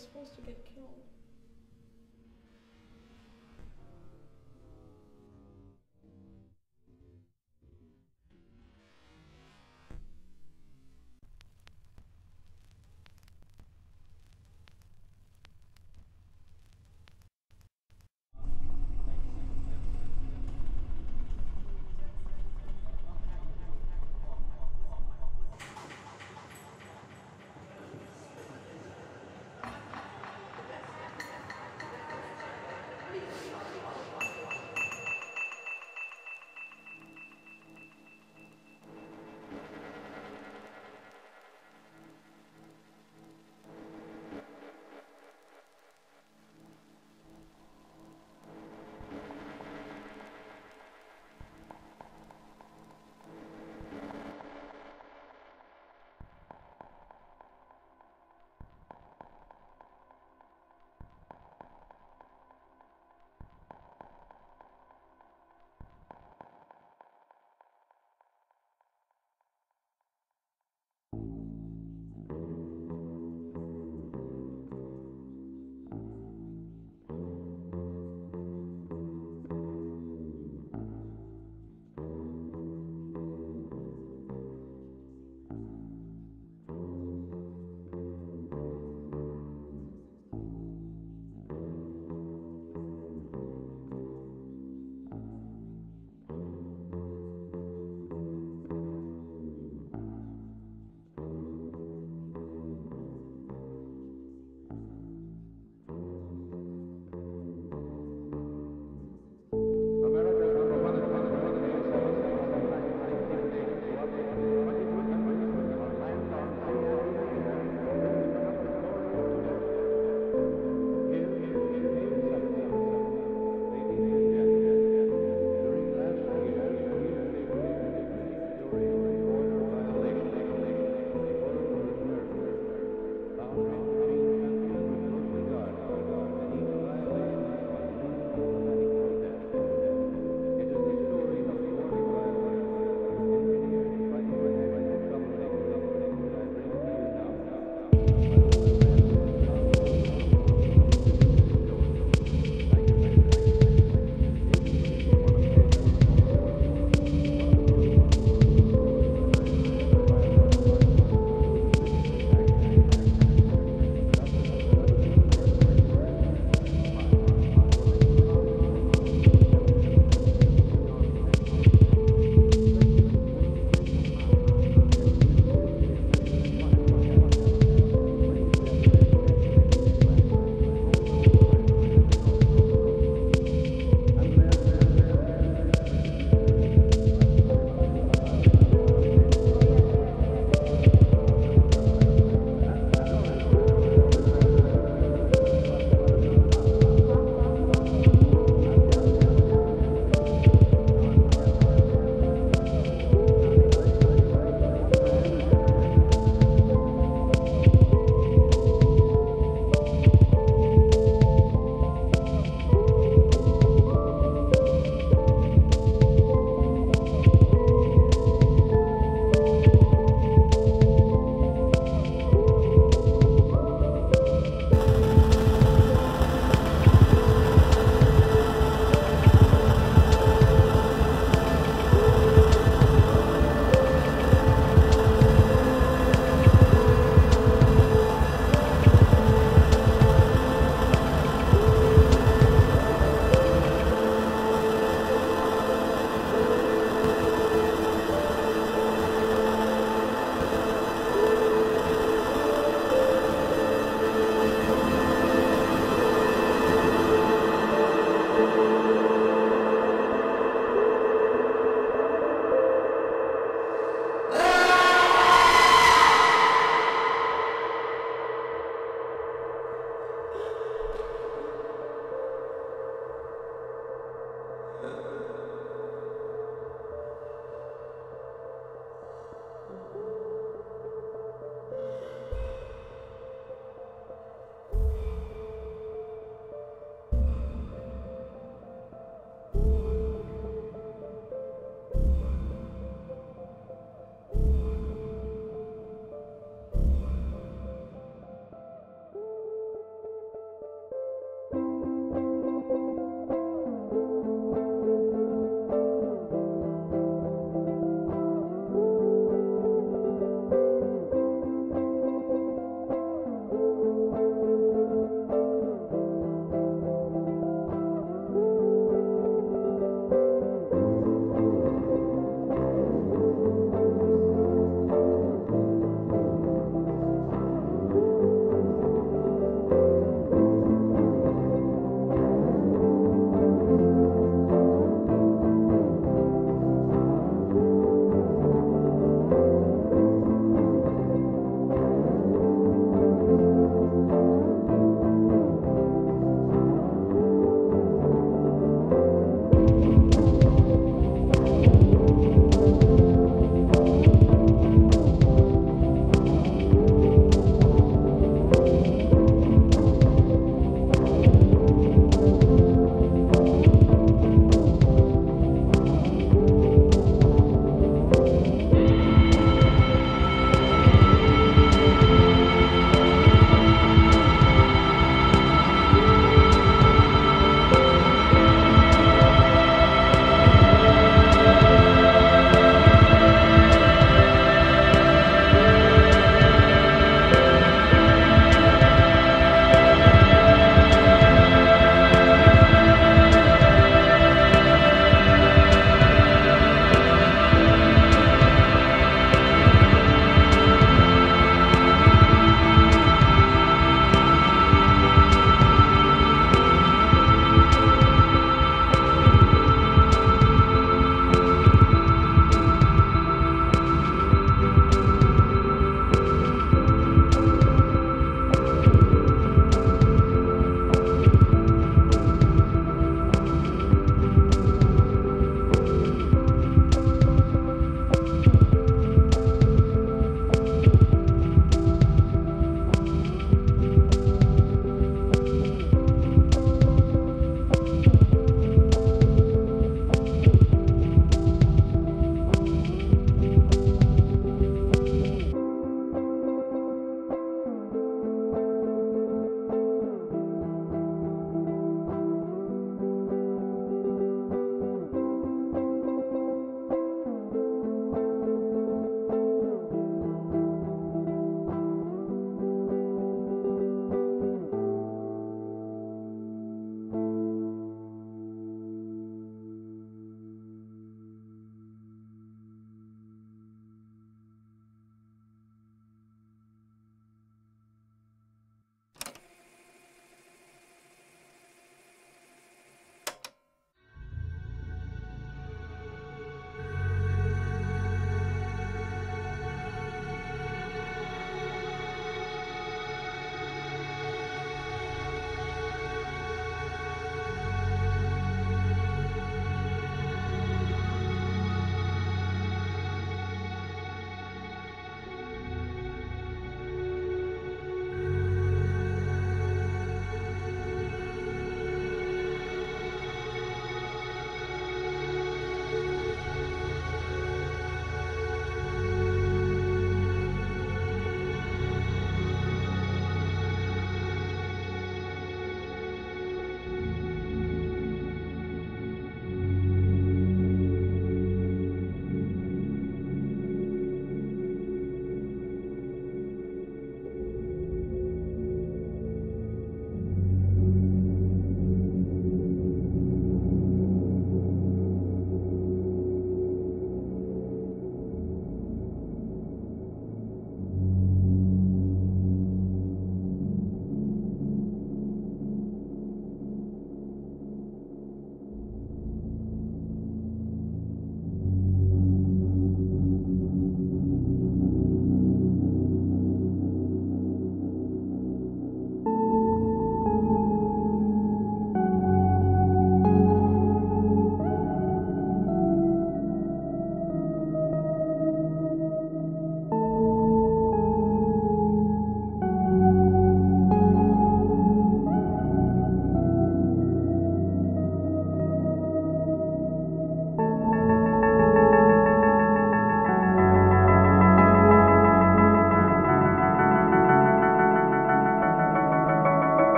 supposed to get.